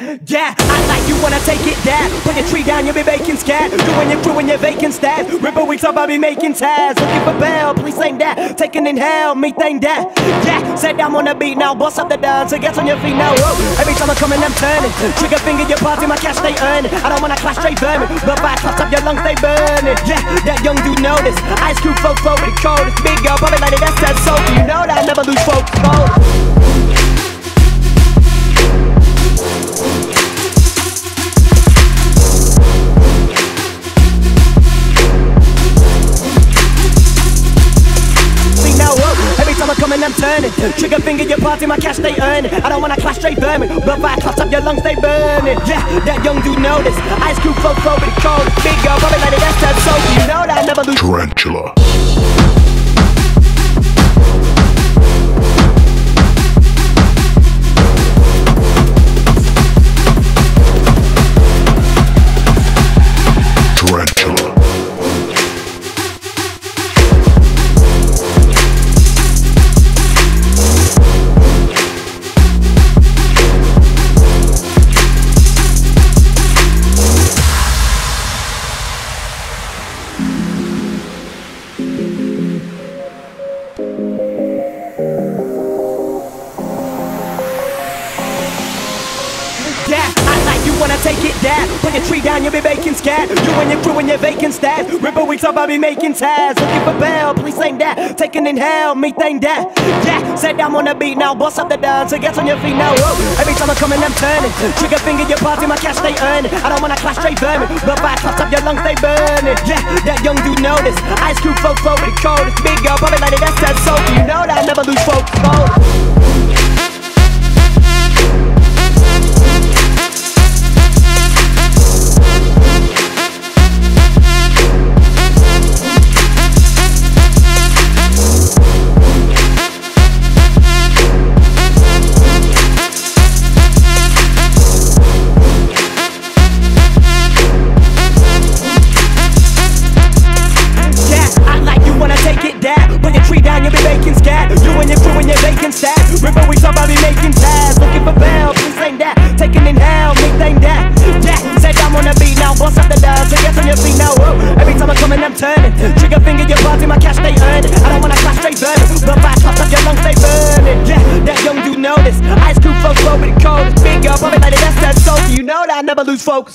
Yeah, I like you when I take it down. Put your tree down, you'll be making scat. Doing your crew and your vacant stats. Ripper weeks up, I'll be making tabs. Looking for bail, please ain't that. Taking in hell, me think that. Yeah, set down on the beat now, bust up the dance. So get on your feet now. Whoa. Every time I come in, I'm turning. Trigger finger, your party, my cash they earning. I don't wanna clash straight vermin, but I clutch up your lungs, they burning. Yeah, that young dude know this. Ice cube, folk, folk, the coldest. Big girl, probably like it, that's that soap. You know that I never lose folks. coming, turning. Trigger finger, your party, my cash they earning. I don't wanna clash straight vermin, but if I clutch up your lungs, they burning. Yeah, that young dude know this. Ice cube, flow, flow, cold. Big girl, probably like that's that soap. You know that I never lose. Tarantula. Wanna take it that. Put your tree down, you'll be making scat. You and your crew and your vacant stats. Ripper weeks up, I'll be making tabs. Looking for bail, please ain't that. Taking in hell, me think that. Yeah, set down on the beat now, bust up the dance. So get on your feet now. Whoa. Every time I come in, I'm turning. Trigger finger, your party, my cash they earning. I don't wanna clash straight vermin, but I clutch up your lungs, they burning. Yeah, that young dude this. Ice cube, folk, with the coldest. Big girl, probably like it, that's that soap. You know that I never lose folks. Ripper weeks up, I be making tabs. Looking for bells, please ain't that. Taking in hell, me think that. Yeah, set down on the beat now, bust up the dial. So get on your feet now. Whoa. Every time I come in, I'm turning. Trigger finger, your body, my cash, they earn it. I don't wanna clash straight burning. But if I clutch up your lungs, they burning. Yeah, that young dude know this. Ice folks, flow with the cold. Big probably like it, that's that soap. You know that I never lose folks.